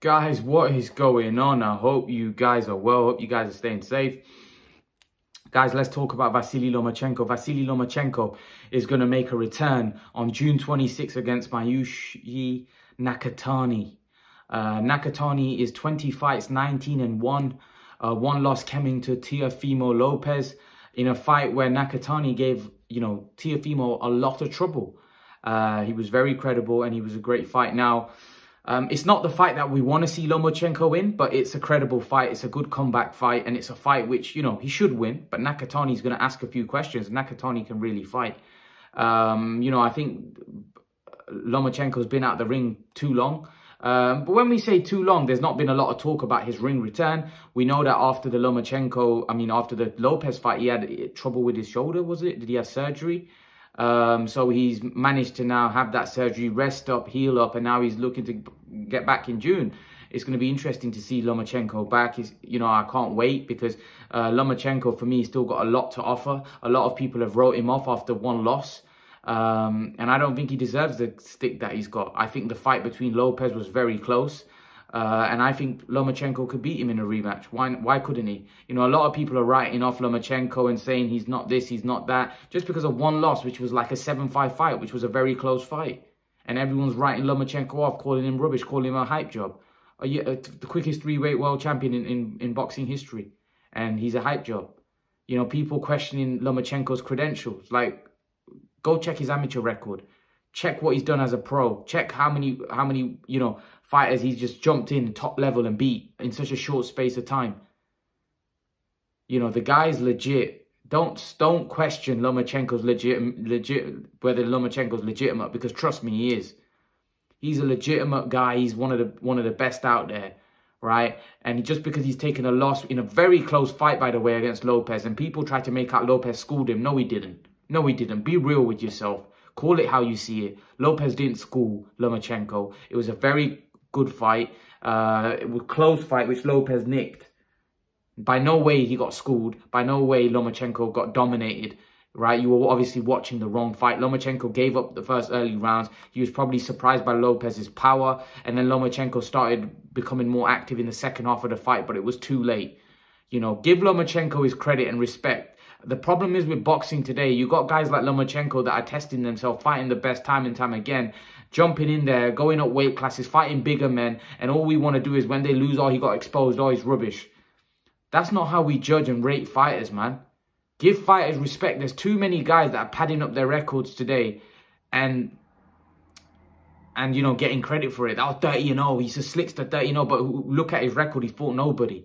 Guys, what is going on? I hope you guys are well. hope you guys are staying safe. Guys, let's talk about Vasily Lomachenko. Vasily Lomachenko is going to make a return on June 26 against Masayoshi Nakatani. Uh, Nakatani is 20 fights, 19 and 1. Uh, one loss coming to Teofimo Lopez in a fight where Nakatani gave, you know, Teofimo a lot of trouble. Uh, he was very credible and he was a great fight. Now, um, it's not the fight that we want to see Lomachenko win, but it's a credible fight. It's a good comeback fight, and it's a fight which, you know, he should win. But Nakatani's going to ask a few questions. Nakatani can really fight. Um, you know, I think Lomachenko's been out of the ring too long. Um, but when we say too long, there's not been a lot of talk about his ring return. We know that after the Lomachenko, I mean, after the Lopez fight, he had trouble with his shoulder, was it? Did he have surgery? Um, so he's managed to now have that surgery, rest up, heal up, and now he's looking to get back in June. It's going to be interesting to see Lomachenko back. He's, you know, I can't wait because uh, Lomachenko, for me, still got a lot to offer. A lot of people have wrote him off after one loss. Um, and I don't think he deserves the stick that he's got. I think the fight between Lopez was very close. Uh, and I think Lomachenko could beat him in a rematch. Why, why couldn't he? You know, a lot of people are writing off Lomachenko and saying he's not this, he's not that, just because of one loss, which was like a 7-5 fight, which was a very close fight. And everyone's writing Lomachenko off, calling him rubbish, calling him a hype job. The quickest three-weight world champion in, in, in boxing history. And he's a hype job. You know, people questioning Lomachenko's credentials. Like, go check his amateur record. Check what he's done as a pro. Check how many, how many, you know, fighters he's just jumped in top level and beat in such a short space of time. You know, the guy's legit. Don't don't question Lomachenko's legit legit whether Lomachenko's legitimate because trust me, he is. He's a legitimate guy. He's one of the one of the best out there, right? And just because he's taken a loss in a very close fight, by the way, against Lopez, and people try to make out Lopez schooled him. No, he didn't. No, he didn't. Be real with yourself. Call it how you see it. Lopez didn't school Lomachenko. It was a very good fight. Uh, it was close fight, which Lopez nicked. By no way he got schooled. By no way Lomachenko got dominated. Right, you were obviously watching the wrong fight. Lomachenko gave up the first early rounds. He was probably surprised by Lopez's power, and then Lomachenko started becoming more active in the second half of the fight, but it was too late. You know, give Lomachenko his credit and respect. The problem is with boxing today, you got guys like Lomachenko that are testing themselves, fighting the best time and time again, jumping in there, going up weight classes, fighting bigger men, and all we want to do is when they lose, oh, he got exposed, oh, he's rubbish. That's not how we judge and rate fighters, man. Give fighters respect. There's too many guys that are padding up their records today and and you know getting credit for it. Oh, 30 and 0. He's a slickster 30 and 0, but look at his record, he fought nobody.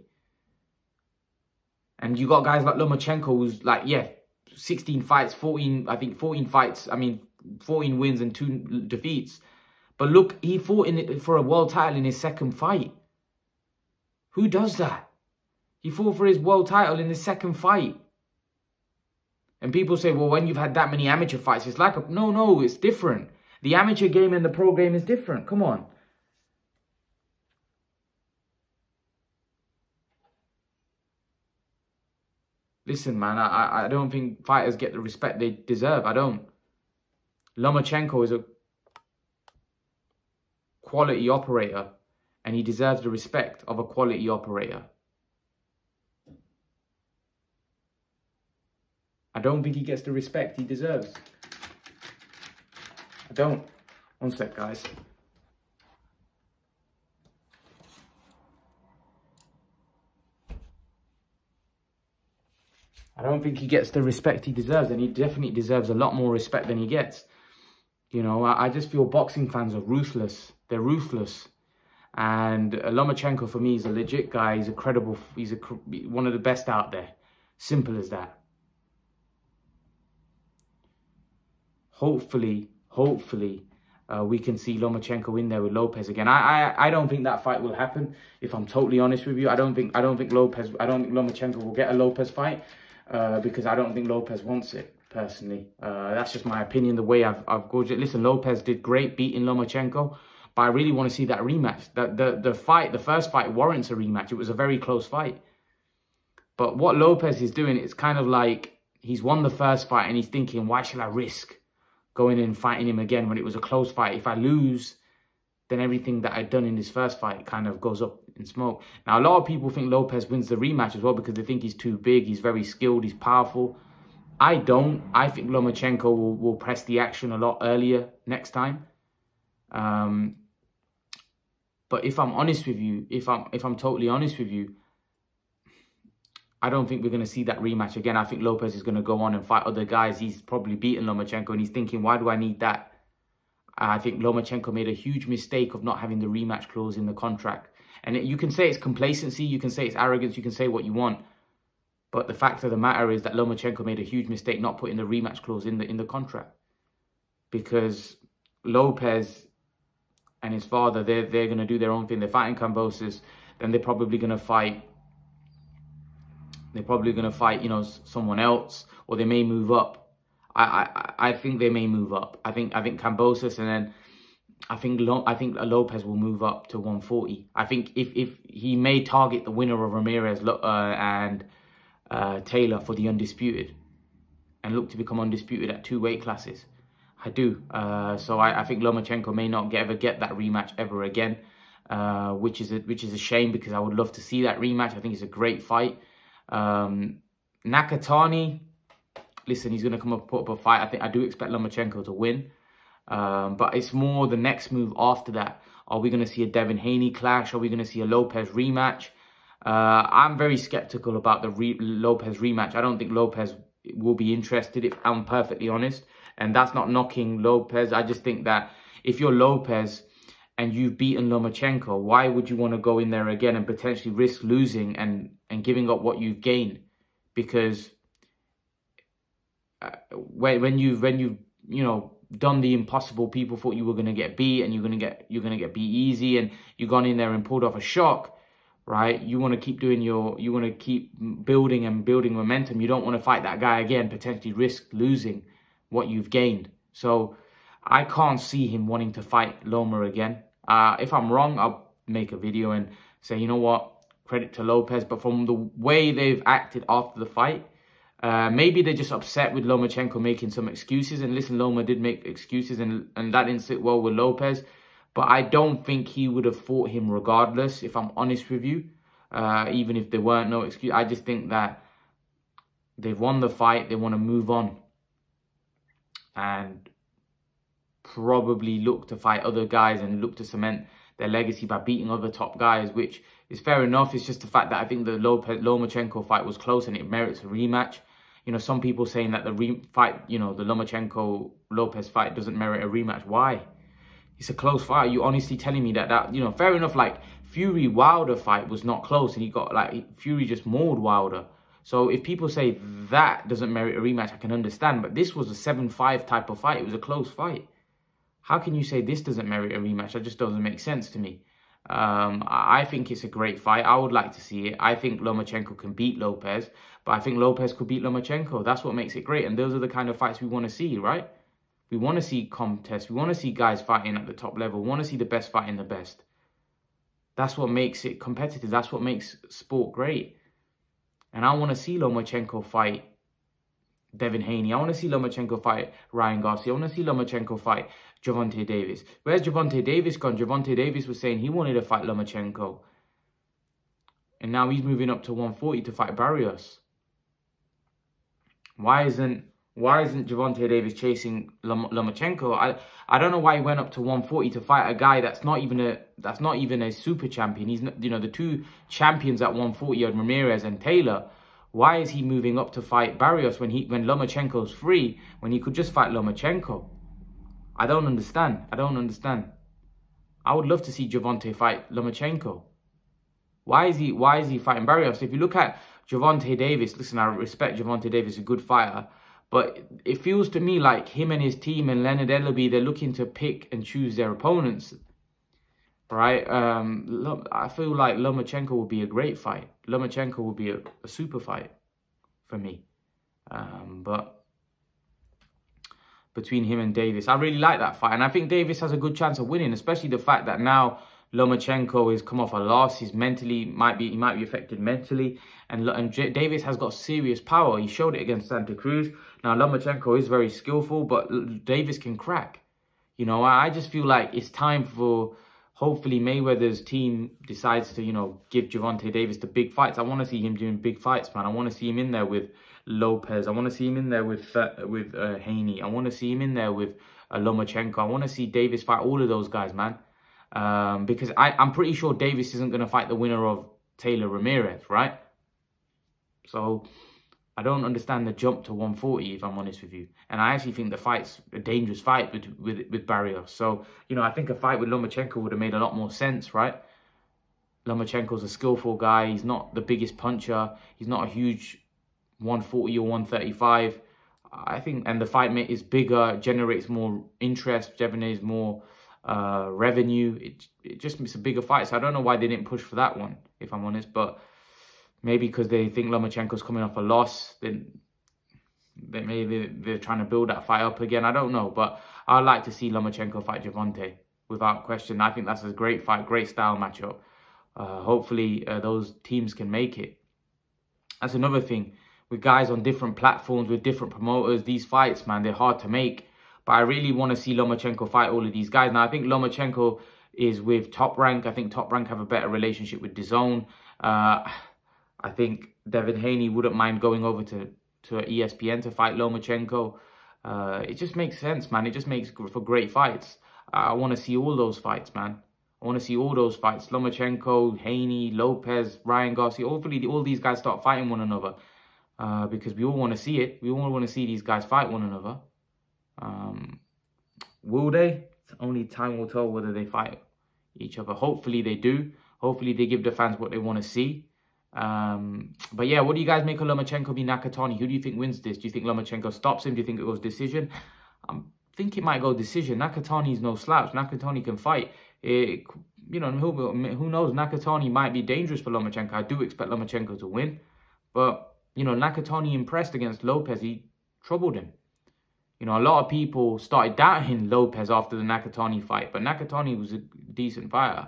And you got guys like Lomachenko who's like, yeah, 16 fights, 14, I think 14 fights. I mean, 14 wins and two defeats. But look, he fought in for a world title in his second fight. Who does that? He fought for his world title in his second fight. And people say, well, when you've had that many amateur fights, it's like, a... no, no, it's different. The amateur game and the pro game is different. Come on. Listen, man, I, I don't think fighters get the respect they deserve. I don't. Lomachenko is a quality operator and he deserves the respect of a quality operator. I don't think he gets the respect he deserves. I don't. One sec, guys. I don't think he gets the respect he deserves, and he definitely deserves a lot more respect than he gets. You know, I, I just feel boxing fans are ruthless. They're ruthless. And Lomachenko, for me, is a legit guy. He's a credible, he's a, one of the best out there. Simple as that. Hopefully, hopefully, uh, we can see Lomachenko in there with Lopez again. I, I I don't think that fight will happen. If I'm totally honest with you, I don't think I don't think Lopez I don't think Lomachenko will get a Lopez fight uh, because I don't think Lopez wants it personally. Uh, that's just my opinion, the way I've, I've gauged. Listen, Lopez did great beating Lomachenko, but I really want to see that rematch. The, the, the fight, the first fight warrants a rematch. It was a very close fight. But what Lopez is doing, it's kind of like he's won the first fight and he's thinking, why should I risk going in and fighting him again when it was a close fight? If I lose, then everything that I'd done in this first fight kind of goes up in smoke. Now, a lot of people think Lopez wins the rematch as well because they think he's too big, he's very skilled, he's powerful. I don't. I think Lomachenko will, will press the action a lot earlier next time. Um, but if I'm honest with you, if I'm if I'm totally honest with you, I don't think we're going to see that rematch again. I think Lopez is going to go on and fight other guys. He's probably beaten Lomachenko and he's thinking, why do I need that? I think Lomachenko made a huge mistake of not having the rematch clause in the contract. And it, you can say it's complacency, you can say it's arrogance, you can say what you want. But the fact of the matter is that Lomachenko made a huge mistake not putting the rematch clause in the in the contract. Because Lopez and his father, they're, they're going to do their own thing. They're fighting Kambosos. Then they're probably going to fight they're probably going to fight, you know, someone else, or they may move up. I, I, I think they may move up. I think, I think Kambosos and then I think, I think Lopez will move up to 140. I think if, if he may target the winner of Ramirez uh, and uh, Taylor for the undisputed and look to become undisputed at two weight classes. I do. Uh, so I, I, think Lomachenko may not get, ever get that rematch ever again, uh, which is a, which is a shame because I would love to see that rematch. I think it's a great fight. Um, Nakatani, listen, he's going to come up put up a fight. I think I do expect Lomachenko to win. Um, but it's more the next move after that. Are we going to see a Devin Haney clash? Are we going to see a Lopez rematch? Uh, I'm very skeptical about the re Lopez rematch. I don't think Lopez will be interested, if I'm perfectly honest. And that's not knocking Lopez. I just think that if you're Lopez and you've beaten Lomachenko, why would you want to go in there again and potentially risk losing and, and giving up what you've gained? Because when, when you've, when you've, you know, done the impossible, people thought you were going to get beat and you're going to get, you're going to get beat easy and you've gone in there and pulled off a shock, right? You want to keep doing your, you want to keep building and building momentum. You don't want to fight that guy again, potentially risk losing what you've gained. So I can't see him wanting to fight Loma again. Uh, if I'm wrong, I'll make a video and say, you know what, credit to Lopez. But from the way they've acted after the fight, uh, maybe they're just upset with Lomachenko making some excuses. And listen, Loma did make excuses and, and that didn't sit well with Lopez. But I don't think he would have fought him regardless, if I'm honest with you. Uh, even if there weren't no excuse. I just think that they've won the fight. They want to move on. And probably look to fight other guys and look to cement their legacy by beating other top guys, which is fair enough. It's just the fact that I think the Lomachenko fight was close and it merits a rematch. You know, some people saying that the re fight, you know, the Lomachenko-Lopez fight doesn't merit a rematch. Why? It's a close fight. You honestly telling me that, that, you know, fair enough, like, Fury-Wilder fight was not close and he got, like, Fury just mauled Wilder. So if people say that doesn't merit a rematch, I can understand. But this was a 7-5 type of fight. It was a close fight. How can you say this doesn't merit a rematch? That just doesn't make sense to me. Um, I think it's a great fight. I would like to see it. I think Lomachenko can beat Lopez, but I think Lopez could beat Lomachenko. That's what makes it great. And those are the kind of fights we want to see, right? We want to see contests. We want to see guys fighting at the top level. We want to see the best fighting the best. That's what makes it competitive. That's what makes sport great. And I want to see Lomachenko fight Devin Haney. I want to see Lomachenko fight Ryan Garcia. I want to see Lomachenko fight Gervonta Davis. Where's Gervonta Davis gone? Gervonta Davis was saying he wanted to fight Lomachenko. And now he's moving up to 140 to fight Barrios. Why isn't why isn't Gervonta Davis chasing Lomachenko? I I don't know why he went up to 140 to fight a guy that's not even a that's not even a super champion. He's not, you know the two champions at 140 are Ramirez and Taylor. Why is he moving up to fight Barrios when he when Lomachenko's free when he could just fight Lomachenko? I don't understand. I don't understand. I would love to see Gervonta fight Lomachenko. Why is he why is he fighting Barrios? If you look at Gervonta Davis, listen, I respect Gervonta Davis, a good fighter. But it feels to me like him and his team and Leonard Ellerbe, they're looking to pick and choose their opponents. Right? Um, I feel like Lomachenko will be a great fight. Lomachenko will be a, a super fight for me. Um, but between him and Davis. I really like that fight. And I think Davis has a good chance of winning, especially the fact that now Lomachenko has come off a loss. He's mentally, might be, he might be affected mentally. And, and Davis has got serious power. He showed it against Santa Cruz. Now, Lomachenko is very skillful, but Davis can crack. You know, I just feel like it's time for hopefully Mayweather's team decides to, you know, give Gervonta Davis the big fights. I want to see him doing big fights, man. I want to see him in there with Lopez. I want to see him in there with uh, with uh, Haney. I want to see him in there with uh, Lomachenko. I want to see Davis fight all of those guys, man. Um, because I, I'm pretty sure Davis isn't going to fight the winner of Taylor Ramirez, right? So I don't understand the jump to 140, if I'm honest with you. And I actually think the fight's a dangerous fight with, with, with Barrios. So, you know, I think a fight with Lomachenko would have made a lot more sense, right? Lomachenko's a skillful guy. He's not the biggest puncher. He's not a huge 140 or 135. I think, and the fight is bigger, generates more interest, generates more uh, revenue. It, it just it's a bigger fight. So I don't know why they didn't push for that one, if I'm honest. But maybe because they think Lomachenko's coming off a loss, then they maybe they're trying to build that fight up again. I don't know, but I'd like to see Lomachenko fight Gervonta without question. I think that's a great fight, great style matchup. Uh, hopefully, uh, those teams can make it. That's another thing with guys on different platforms with different promoters. These fights, man, they're hard to make. But I really want to see Lomachenko fight all of these guys. Now, I think Lomachenko is with Top Rank. I think Top Rank have a better relationship with DAZN. Uh, I think Devin Haney wouldn't mind going over to, to ESPN to fight Lomachenko. Uh, it just makes sense, man. It just makes for great fights. I want to see all those fights, man. I want to see all those fights. Lomachenko, Haney, Lopez, Ryan Garcia. Hopefully all these guys start fighting one another. Uh, because we all want to see it. We all want to see these guys fight one another. Um, will they? Only time will tell whether they fight each other. Hopefully they do. Hopefully they give the fans what they want to see. Um, but yeah, what do you guys make of Lomachenko v Nakatani? Who do you think wins this? Do you think Lomachenko stops him? Do you think it goes decision? I think it might go decision. Nakatani is no slouch. Nakatani can fight. It, you know, who, who knows? Nakatani might be dangerous for Lomachenko. I do expect Lomachenko to win. But, you know, Nakatani impressed against Lopez. He troubled him. You know, a lot of people started doubting Lopez after the Nakatani fight, but Nakatani was a decent fighter.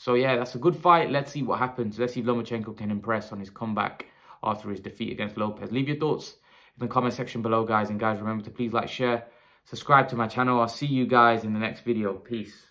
So yeah, that's a good fight. Let's see what happens. Let's see if Lomachenko can impress on his comeback after his defeat against Lopez. Leave your thoughts in the comment section below, guys. And guys, remember to please like, share, subscribe to my channel. I'll see you guys in the next video. Peace.